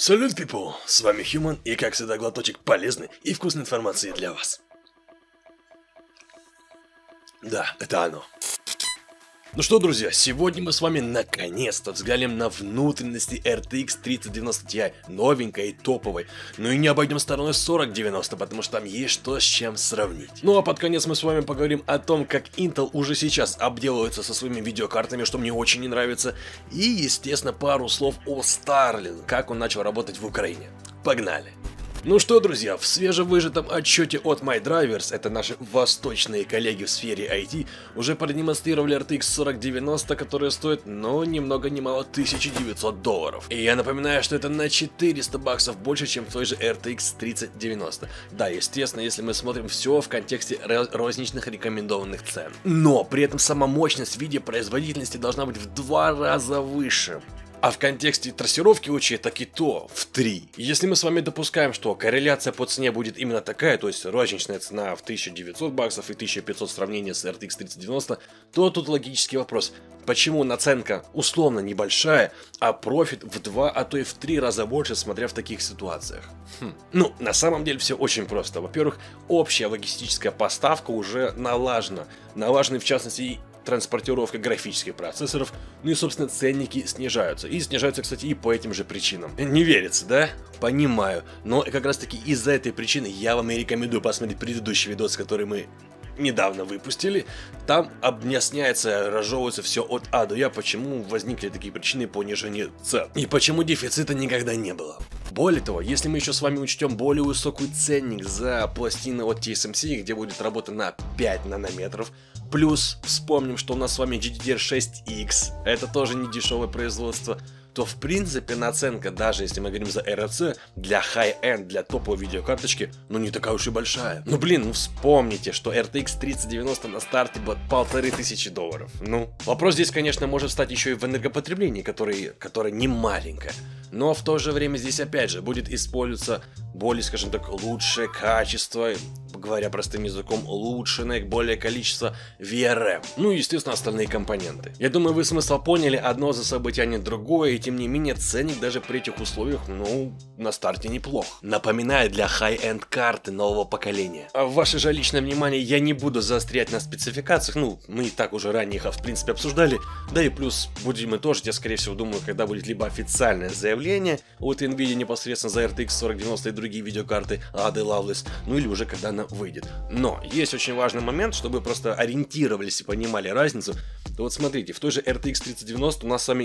Салют, people! С вами Human и, как всегда, глоточек полезной и вкусной информации для вас. Да, это оно. Ну что, друзья, сегодня мы с вами наконец-то взглянем на внутренности RTX 3090 Ti, новенькой и топовой. Ну и не обойдем стороной 4090, потому что там есть что с чем сравнить. Ну а под конец мы с вами поговорим о том, как Intel уже сейчас обделывается со своими видеокартами, что мне очень не нравится. И, естественно, пару слов о Starlink, как он начал работать в Украине. Погнали! Ну что, друзья, в свежевыжатом отчете от MyDrivers, это наши восточные коллеги в сфере IT, уже продемонстрировали RTX 4090, которая стоит, ну, ни много ни мало 1900 долларов. И я напоминаю, что это на 400 баксов больше, чем в той же RTX 3090. Да, естественно, если мы смотрим все в контексте розничных рекомендованных цен. Но при этом сама мощность в виде производительности должна быть в два раза выше. А в контексте трассировки лучей так и то в 3. Если мы с вами допускаем, что корреляция по цене будет именно такая, то есть розничная цена в 1900 баксов и 1500 в сравнении с RTX 3090, то тут логический вопрос. Почему наценка условно небольшая, а профит в 2, а то и в 3 раза больше, смотря в таких ситуациях? Хм. Ну, на самом деле все очень просто. Во-первых, общая логистическая поставка уже налажена. Налажены в частности транспортировка графических процессоров, ну и, собственно, ценники снижаются. И снижаются, кстати, и по этим же причинам. Не верится, да? Понимаю. Но как раз таки из-за этой причины я вам и рекомендую посмотреть предыдущий видос, который мы недавно выпустили. Там объясняется, разжевывается все от А до Я, почему возникли такие причины понижения цен. И почему дефицита никогда не было. Более того, если мы еще с вами учтем более высокий ценник за пластины от TSMC, где будет работа на 5 нанометров, Плюс вспомним, что у нас с вами GDDR6X, это тоже не дешевое производство, то в принципе наценка, даже если мы говорим за RC, для high-end, для топовой видеокарточки, ну не такая уж и большая. Ну блин, ну вспомните, что RTX 3090 на старте был полторы тысячи долларов. Ну, вопрос здесь, конечно, может стать еще и в энергопотреблении, который, которое не маленькое. Но в то же время здесь опять же будет использоваться более, скажем так, лучшее качество, говоря простым языком, улучшенное более количество VRM. Ну и, естественно, остальные компоненты. Я думаю, вы смысл поняли, одно за собой тянет другое, и тем не менее ценник даже при этих условиях, ну, на старте неплох. Напоминаю, для high-end карты нового поколения. А ваше же личное внимание я не буду заострять на спецификациях, ну, мы и так уже ранее их, в принципе, обсуждали, да и плюс будем итожить, я, скорее всего, думаю, когда будет либо официальное заявление от NVIDIA непосредственно за RTX 4090 и другие видеокарты AD Lovelace, ну или уже когда она выйдет. Но есть очень важный момент, чтобы просто ориентировались и понимали разницу. Вот смотрите, в той же RTX 3090 у нас с вами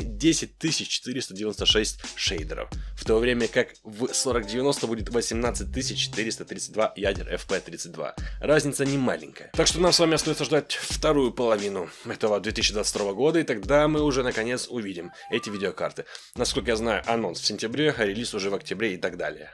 10496 шейдеров, в то время как в 4090 будет 18432 ядер FP32. Разница не маленькая. Так что нам с вами остается ждать вторую половину этого 2022 года, и тогда мы уже наконец увидим эти видеокарты. Насколько я знаю, анонс в сентябре, а релиз уже в октябре и так далее.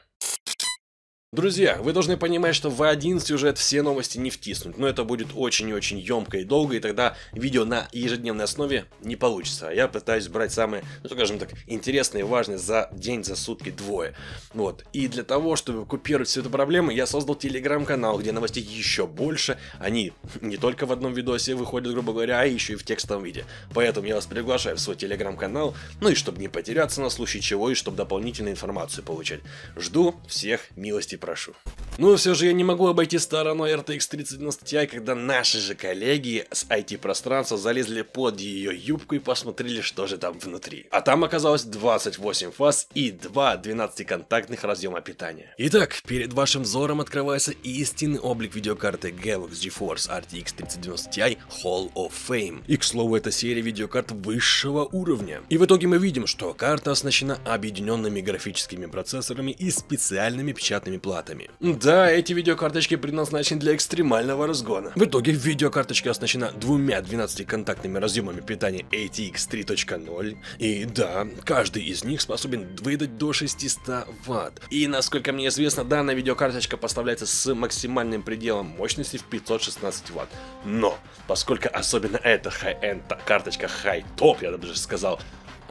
Друзья, вы должны понимать, что в один сюжет все новости не втиснуть, но это будет очень и очень емко и долго, и тогда видео на ежедневной основе не получится. А я пытаюсь брать самые, ну скажем так, интересные, важные за день, за сутки двое. Вот. И для того, чтобы купировать всю эту проблему, я создал телеграм-канал, где новостей еще больше. Они не только в одном видосе выходят, грубо говоря, а еще и в текстовом виде. Поэтому я вас приглашаю в свой телеграм-канал, ну и чтобы не потеряться на случай чего, и чтобы дополнительную информацию получать. Жду всех милости прошу. Но все же я не могу обойти стороной RTX 3090 Ti, когда наши же коллеги с IT-пространства залезли под ее юбку и посмотрели, что же там внутри. А там оказалось 28 фаз и 2 12-контактных разъема питания. Итак, перед вашим взором открывается истинный облик видеокарты Galaxy GeForce RTX 3090 Ti Hall of Fame. И, к слову, это серия видеокарт высшего уровня. И в итоге мы видим, что карта оснащена объединенными графическими процессорами и специальными печатными платами платами. Да, эти видеокарточки предназначены для экстремального разгона. В итоге видеокарточка оснащена двумя 12-контактными разъемами питания ATX 3.0. И да, каждый из них способен выдать до 600 Вт. И насколько мне известно, данная видеокарточка поставляется с максимальным пределом мощности в 516 Вт. Но, поскольку особенно эта high-end карточка high-top, я даже сказал,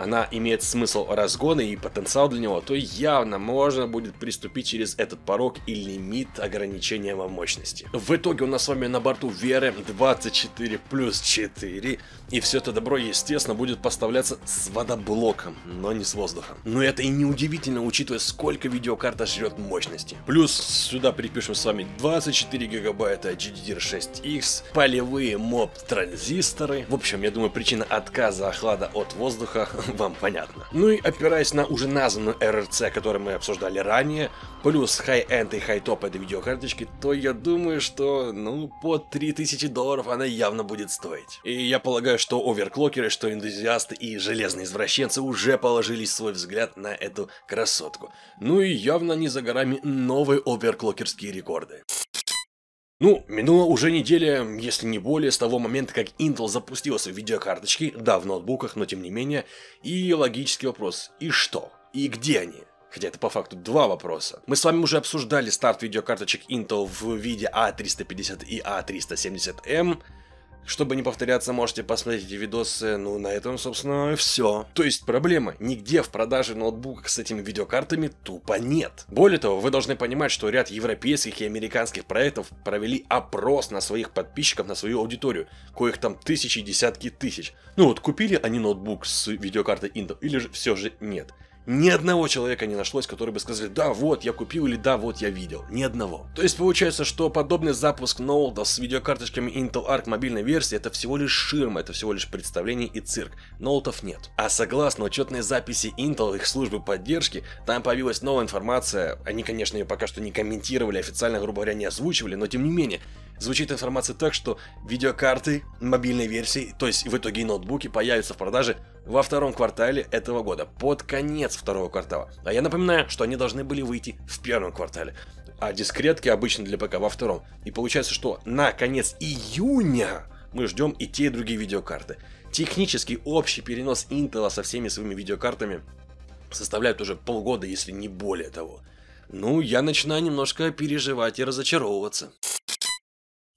она имеет смысл разгона и потенциал для него, то явно можно будет приступить через этот порог и лимит ограничения во мощности. В итоге у нас с вами на борту VRM-24 плюс 4, и все это добро, естественно, будет поставляться с водоблоком, но не с воздухом. Но это и не удивительно, учитывая, сколько видеокарта жрет мощности. Плюс сюда припишем с вами 24 гигабайта GDDR6X, полевые моб-транзисторы. В общем, я думаю, причина отказа охлада от воздуха вам понятна. Ну и опираясь на уже названную RRC, которую мы обсуждали ранее, плюс high-end и high-top этой видеокарточки, то я думаю, что, ну, по 3000 долларов она явно будет стоить. И я полагаю, что оверклокеры, что энтузиасты и железные извращенцы уже положили свой взгляд на эту красотку. Ну и явно не за горами новые оверклокерские рекорды. Ну, минула уже неделя, если не более, с того момента, как Intel запустила свои видеокарточки, да, в ноутбуках, но тем не менее, и логический вопрос, и что? И где они? Хотя это по факту два вопроса. Мы с вами уже обсуждали старт видеокарточек Intel в виде A350 и A370M, чтобы не повторяться, можете посмотреть эти видосы. Ну, на этом, собственно, все. То есть проблема. Нигде в продаже ноутбуков с этими видеокартами тупо нет. Более того, вы должны понимать, что ряд европейских и американских проектов провели опрос на своих подписчиков, на свою аудиторию. Коих там тысячи, десятки тысяч. Ну вот, купили они ноутбук с видеокартой Intel или же все же нет. Ни одного человека не нашлось, который бы сказали, да, вот, я купил или да, вот, я видел. Ни одного. То есть получается, что подобный запуск ноутов с видеокарточками Intel Arc мобильной версии это всего лишь ширма, это всего лишь представление и цирк. Ноутов нет. А согласно учетной записи Intel их службы поддержки, там появилась новая информация. Они, конечно, ее пока что не комментировали, официально, грубо говоря, не озвучивали, но тем не менее, Звучит информация так, что видеокарты мобильной версии, то есть в итоге и ноутбуки, появятся в продаже во втором квартале этого года, под конец второго квартала. А я напоминаю, что они должны были выйти в первом квартале, а дискретки обычно для ПК во втором. И получается, что на конец июня мы ждем и те, и другие видеокарты. Технический общий перенос Intel со всеми своими видеокартами составляет уже полгода, если не более того. Ну, я начинаю немножко переживать и разочаровываться.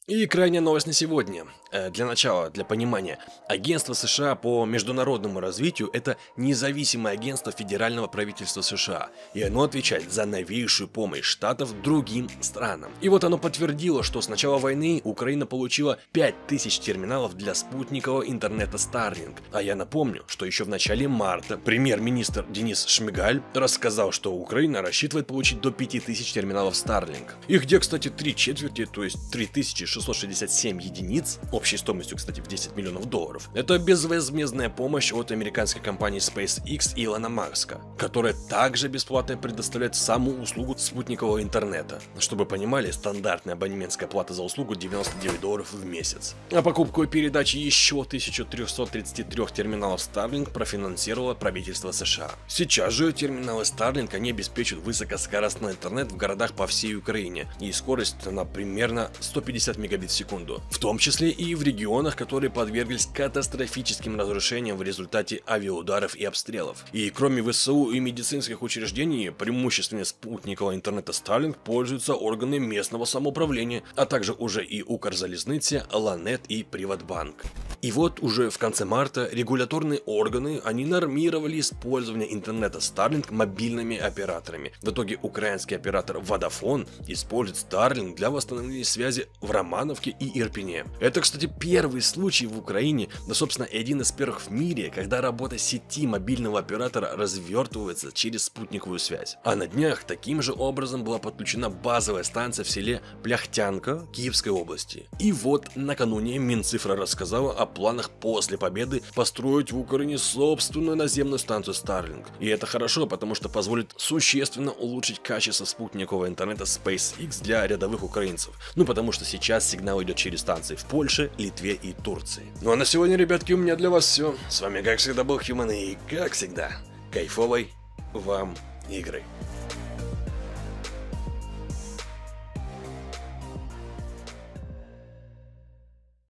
И крайняя новость на сегодня. Э, для начала, для понимания, агентство США по международному развитию – это независимое агентство федерального правительства США, и оно отвечает за новейшую помощь штатов другим странам. И вот оно подтвердило, что с начала войны Украина получила 5000 терминалов для спутникового интернета Starlink. А я напомню, что еще в начале марта премьер-министр Денис Шмигаль рассказал, что Украина рассчитывает получить до 5000 терминалов Starlink. И где, кстати, три четверти, то есть 3000 667 единиц, общей стоимостью, кстати, в 10 миллионов долларов. Это безвозмездная помощь от американской компании SpaceX Илона Маска, которая также бесплатно предоставляет саму услугу спутникового интернета. Чтобы понимали, стандартная абонементская плата за услугу 99 долларов в месяц. А покупку и передачи еще 1333 терминалов Starlink профинансировало правительство США. Сейчас же терминалы Starlink они обеспечивают высокоскоростной интернет в городах по всей Украине, и скорость на примерно 150 мегабит в секунду, в том числе и в регионах, которые подверглись катастрофическим разрушениям в результате авиаударов и обстрелов. И кроме ВСУ и медицинских учреждений, преимущественно спутникового интернета Starlink пользуются органы местного самоуправления, а также уже и Укрзалезница, Ланет и Приватбанк. И вот уже в конце марта регуляторные органы, они нормировали использование интернета Starlink мобильными операторами. В итоге украинский оператор Vodafone использует Starlink для восстановления связи в Романовке и Ирпене. Это, кстати, первый случай в Украине, да собственно один из первых в мире, когда работа сети мобильного оператора развертывается через спутниковую связь. А на днях таким же образом была подключена базовая станция в селе Пляхтянка Киевской области. И вот накануне Минцифра рассказала о планах после победы построить в Украине собственную наземную станцию Starlink. И это хорошо, потому что позволит существенно улучшить качество спутникового интернета SpaceX для рядовых украинцев. Ну потому что сейчас сигнал идет через станции в Польше, Литве и Турции. Ну а на сегодня, ребятки, у меня для вас все. С вами как всегда был Human и как всегда, кайфовой вам игры.